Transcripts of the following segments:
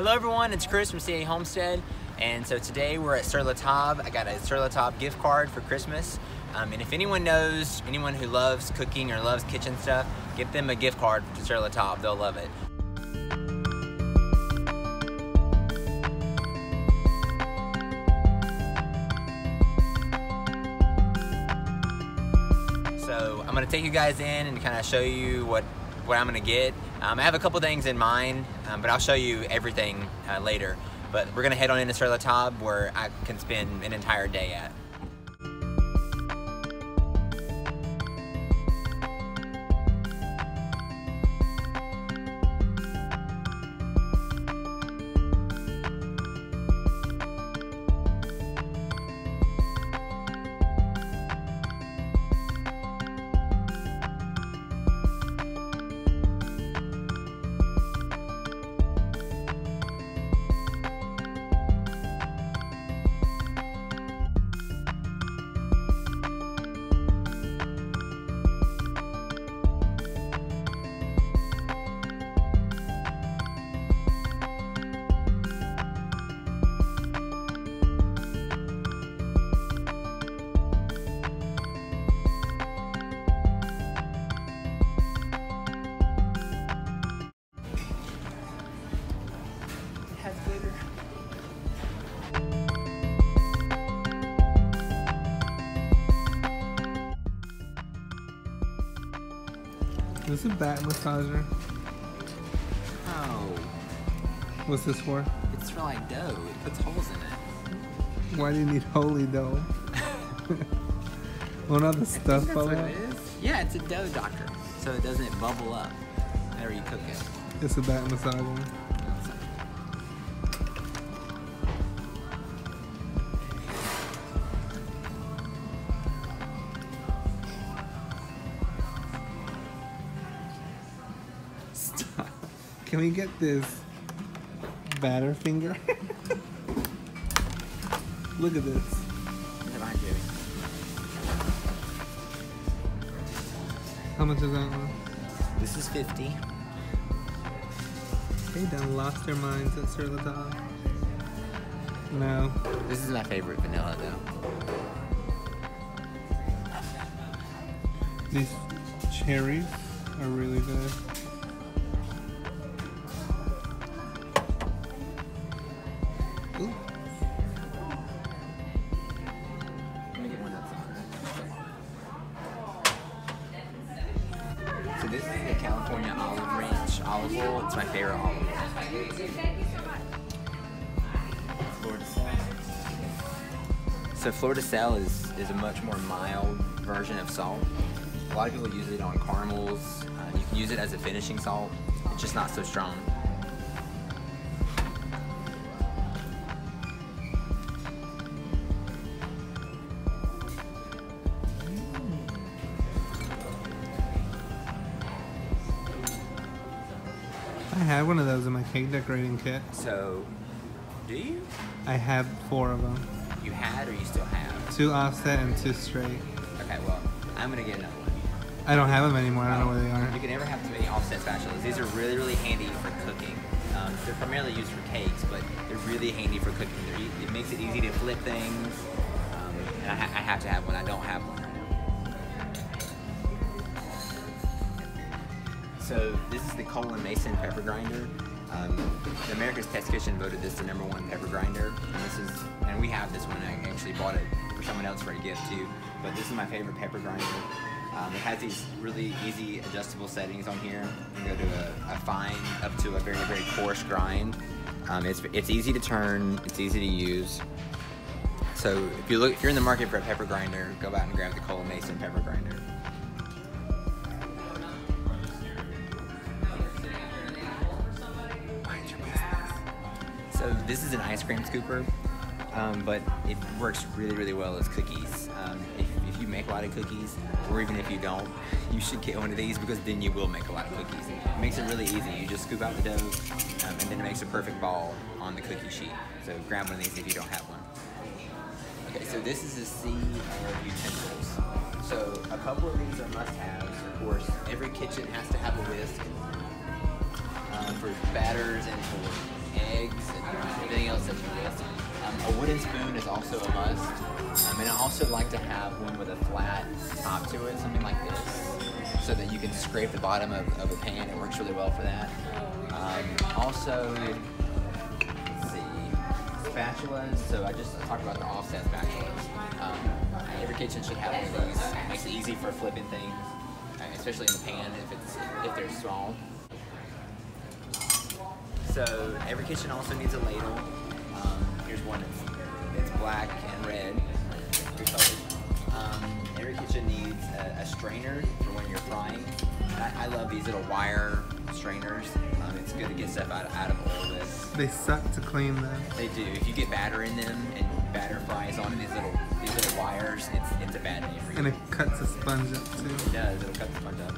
Hello everyone, it's Chris from CA Homestead and so today we're at Sur La Table. I got a Sur La Table gift card for Christmas um, and if anyone knows, anyone who loves cooking or loves kitchen stuff, get them a gift card to Sur La Table. They'll love it. So I'm gonna take you guys in and kind of show you what what I'm gonna get. Um, I have a couple things in mind, um, but I'll show you everything uh, later. But we're gonna head on into La where I can spend an entire day at. Is a back massager. Oh, What's this for? it's for like dough. It puts holes in it. Why do you need holy dough? well, not the stuff That's fall what it is. Yeah, it's a dough docker, so it doesn't bubble up whenever you cook it. It's a back massager. Stop. Can we get this batter finger? Look at this. How much is that one? This is 50. They done lost their minds at Sur La No. This is my favorite vanilla though. These cherries are really good. So Fleur de is, is a much more mild version of salt. A lot of people use it on caramels. Uh, you can use it as a finishing salt. It's just not so strong. I had one of those in my cake decorating kit. So, do you? I had four of them. You had or you still have? Two offset and two straight. Okay, well, I'm gonna get another one. I don't have them anymore. I don't know where they are. You can never have too many offset spatulas. These are really, really handy for cooking. Um, they're primarily used for cakes, but they're really handy for cooking. They're it makes it easy to flip things. Um, and I, ha- I have to have one. I don't have one. So this is the Cole & Mason pepper grinder. Um, the America's Test Kitchen voted this the number one pepper grinder, and this is, and we have this one. I actually bought it for someone else for a gift too. But this is my favorite pepper grinder. Um, it has these really easy adjustable settings on here. You can go to a, a fine up to a very very coarse grind. Um, it's it's easy to turn. It's easy to use. So if you look, if you're in the market for a pepper grinder, go out and grab the Cole & Mason pepper grinder. This is an ice cream scooper, um, but it works really, really well as cookies. Um, if, if you make a lot of cookies, or even if you don't, you should get one of these because then you will make a lot of cookies. It makes it really easy. You just scoop out the dough, um, and then it makes a perfect ball on the cookie sheet. So grab one of these if you don't have one. Okay, so this is a sea of utensils. So a couple of these are must-haves. Of course, every kitchen has to have a whisk uh, for batters and for eggs such a list. Um, a wooden spoon is also a must. Um, and I also like to have one with a flat top to it, something like this, so that you can scrape the bottom of, of a pan. It works really well for that. Um, also, spatulas. So I just talked about the offset spatulas. Um, every kitchen should have one of these. It makes it easy for flipping things, uh, especially in the pan if it's if they're small. So every kitchen also needs a ladle. Um, here's one that's it's black and red. Um, every kitchen needs a, a strainer for when you're frying. I, I love these little wire strainers. Um, it's good to get stuff out, out of oil with. They suck to clean though. They do. If you get batter in them and batter fries on these little these little wires, it's it's a bad day for you. And it cuts the sponge up too. It does. It'll cut the sponge up.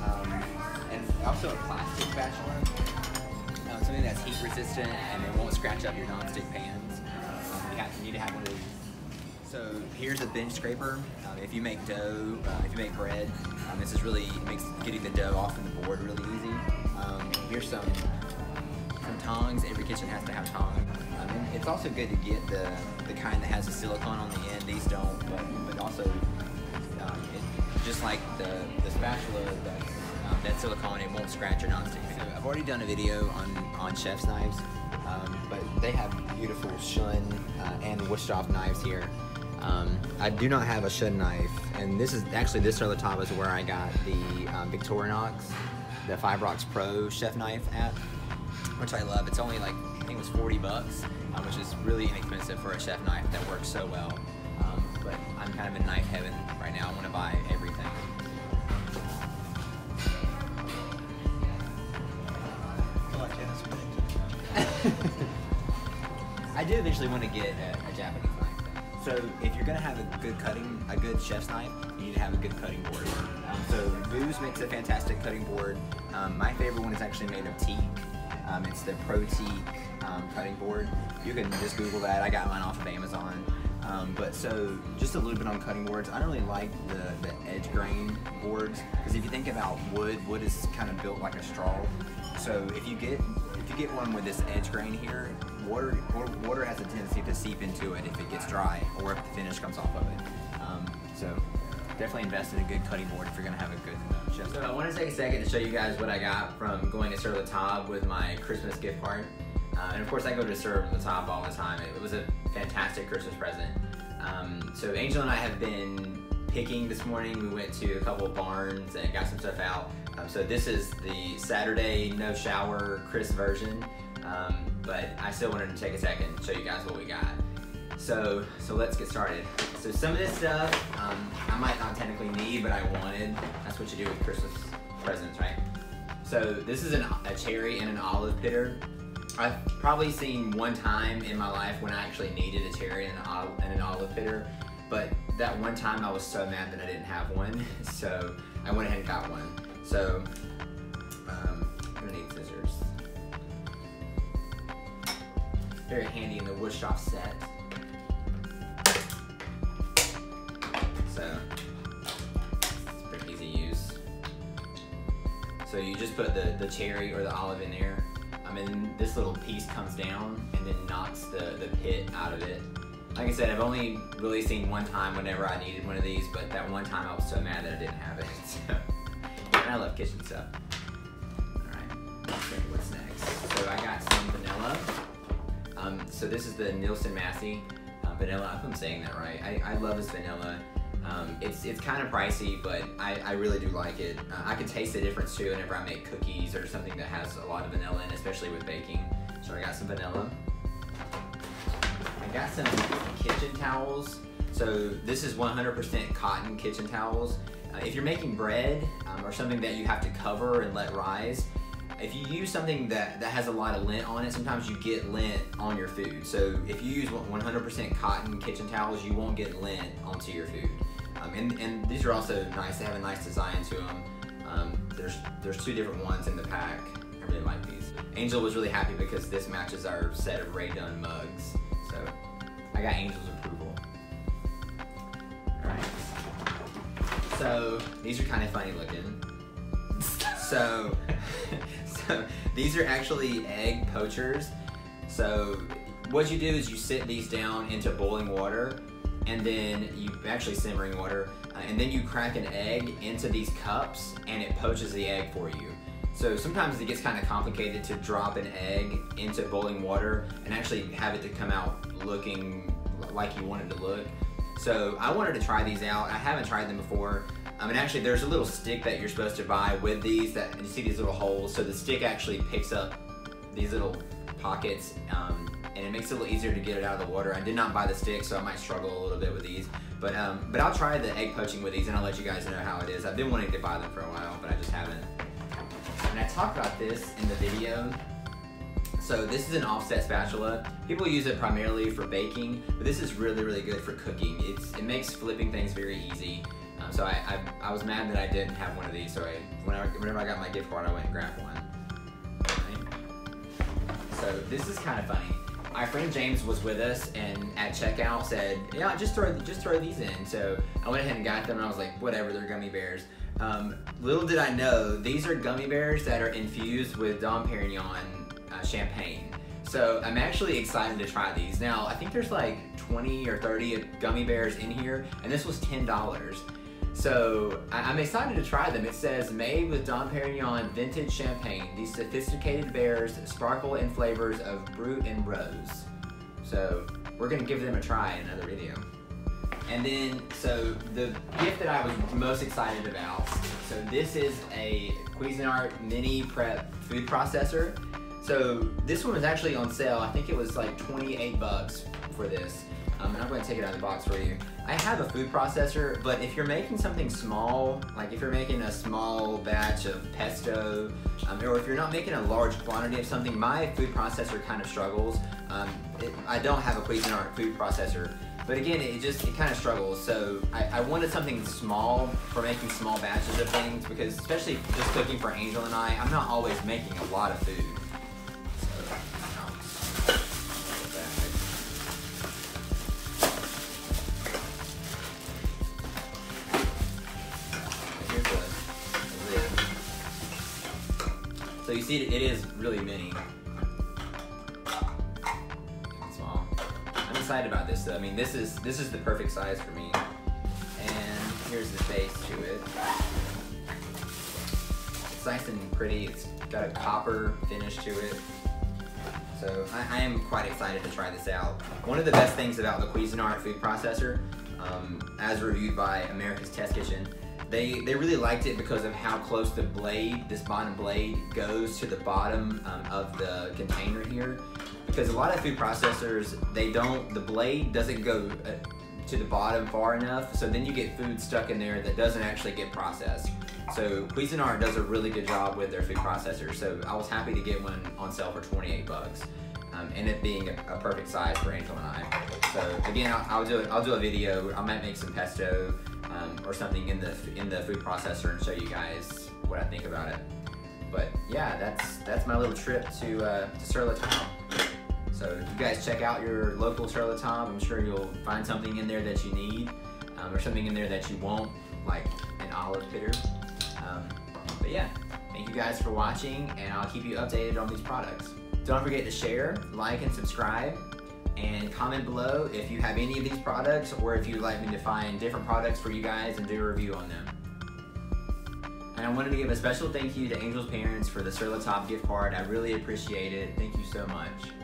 Um, and also a plastic spatula. Something that's heat resistant and it won't scratch up your non-stick pans. Um, you, have, you need to have one of these. So here's a bench scraper. Um, if you make dough, uh, if you make bread, um, this is really makes getting the dough off of the board really easy. Um, here's some some tongs. Every kitchen has to have tongs. Um, it's also good to get the the kind that has the silicone on the end. These don't, but but also um, it, just like the the spatula that um, that silicone, it won't scratch your nonstick. So I've already done a video on on chef's knives, um, but they have beautiful Shun uh, and Wusthof knives here. Um, I do not have a Shun knife, and this is actually this top is where I got the um, Victorinox, the Fibrox Pro chef knife at, which I love. It's only like I think it was 40 bucks, um, which is really inexpensive for a chef knife that works so well. Um, but I'm kind of in knife heaven right now. I want to buy everything. Do eventually want to get a, a Japanese knife. So if you're gonna have a good cutting, a good chef's knife, you need to have a good cutting board. Um, so Boos makes a fantastic cutting board. Um, my favorite one is actually made of teak. Um, it's the Pro Teak um, cutting board. You can just Google that. I got mine off of Amazon. Um, but so just a little bit on cutting boards. I don't really like the, the edge grain boards because if you think about wood, wood is kind of built like a straw. So if you get you get one with this edge grain here, water water has a tendency to seep into it if it gets dry or if the finish comes off of it. Um, so definitely invest in a good cutting board if you're gonna have a good chef. So I want to take a second to show you guys what I got from going to Sur La Table with my Christmas gift card. Uh, and of course, I go to Sur La Table all the time. It was a fantastic Christmas present. Um, so Angel and I have been picking this morning. We went to a couple barns and got some stuff out. Um, so this is the Saturday no shower Chris version. Um, but I still wanted to take a second to show you guys what we got. So, so let's get started. So some of this stuff um, I might not technically need, but I wanted. That's what you do with Christmas presents, right? So this is an, a cherry and an olive pitter. I've probably seen one time in my life when I actually needed a cherry and an olive, and an olive pitter, but that one time I was so mad that I didn't have one, so I went ahead and got one. So um, I'm gonna need scissors. Very handy in the woodshop set. So it's pretty easy to use. So you just put the, the cherry or the olive in there. I mean, this little piece comes down and then knocks the, the pit out of it. Like I said, I've only really seen one time whenever I needed one of these, but that one time I was so mad that I didn't have it. So, and I love kitchen stuff. Alright, okay, what's next? So I got some vanilla. Um, so this is the Nielsen Massey uh, vanilla. I hope I'm saying that right. I, I love this vanilla. Um, it's it's kind of pricey, but I, I really do like it. Uh, I can taste the difference too whenever I make cookies or something that has a lot of vanilla in, especially with baking. So I got some vanilla. I got some kitchen towels. So this is 100% cotton kitchen towels. Uh, if you're making bread um, or something that you have to cover and let rise, if you use something that, that has a lot of lint on it, sometimes you get lint on your food. So if you use 100% cotton kitchen towels, you won't get lint onto your food. Um, and, and these are also nice. They have a nice design to them. Um, there's there's two different ones in the pack. I really like these. Angel was really happy because this matches our set of Rae Dunn mugs. So I got Angel's approval. Alright. So these are kind of funny looking. So, so these are actually egg poachers. So what you do is you sit these down into boiling water, and then you actually simmering water, uh, and then you crack an egg into these cups, and it poaches the egg for you. So sometimes it gets kind of complicated to drop an egg into boiling water and actually have it to come out looking like you want it to look. So I wanted to try these out. I haven't tried them before. I mean, actually, there's a little stick that you're supposed to buy with these that you see these little holes. So the stick actually picks up these little pockets um, and it makes it a little easier to get it out of the water. I did not buy the stick, so I might struggle a little bit with these. But um, but I'll try the egg poaching with these and I'll let you guys know how it is. I've been wanting to buy them for a while, but I just haven't. And I talked about this in the video. So this is an offset spatula. People use it primarily for baking, but this is really, really good for cooking. It's, it makes flipping things very easy. Um, so I, I, I, was mad that I didn't have one of these, so I, whenever, whenever I got my gift card, I went and grabbed one. So this is kind of funny. My friend James was with us and at checkout said, yeah, just throw, just throw these in. So I went ahead and got them and I was like, whatever, they're gummy bears. Um, little did I know, these are gummy bears that are infused with Dom Perignon uh, champagne. So I'm actually excited to try these. Now, I think there's like 20 or 30 gummy bears in here, and this was $10. So I- am excited to try them. It says made with Dom Perignon vintage champagne. These sophisticated bears sparkle in flavors of brut and rose. So we're gonna give them a try in another video. And then, so the gift that I was most excited about, so this is a Cuisinart Mini Prep food processor. So this one was actually on sale. I think it was like 28 bucks for this. Um, and I'm to take it out of the box for you. I have a food processor, but if you're making something small, like if you're making a small batch of pesto, um, or if you're not making a large quantity of something, my food processor kind of struggles. Um, it, I don't have a Cuisinart food processor, but again, it just, it kind of struggles. So I, I, wanted something small for making small batches of things because especially just cooking for Angel and I, I'm not always making a lot of food. So you see, it is really mini. Small. I'm excited about this though. I mean, this is this is the perfect size for me. And here's the face to it. It's nice and pretty. It's got a copper finish to it. So I, I, am quite excited to try this out. One of the best things about the Cuisinart food processor, um, as reviewed by America's Test Kitchen, they, they really liked it because of how close the blade, this bottom blade, goes to the bottom um, of the container here. Because a lot of food processors, they don't, the blade doesn't go uh, to the bottom far enough, so then you get food stuck in there that doesn't actually get processed. So Cuisinart does a really good job with their food processors. So I was happy to get one on sale for 28 bucks. Um, and it being a, a, perfect size for Angel and I. So again, I'll, I'll do I'll do a video. I might make some pesto um, or something in the in the food processor and show you guys what I think about it. But yeah, that's that's my little trip to uh, to Sur. So you guys check out your local Sur. I'm sure you'll find something in there that you need, um, or something in there that you won't, like an olive pitter. Um, but yeah, thank you guys for watching, and I'll keep you updated on these products. Don't forget to share, like, and subscribe and comment below if you have any of these products or if you'd like me to find different products for you guys and do a review on them. And I wanted to give a special thank you to Angel's parents for the Sur La Table gift card. I really appreciate it. Thank you so much.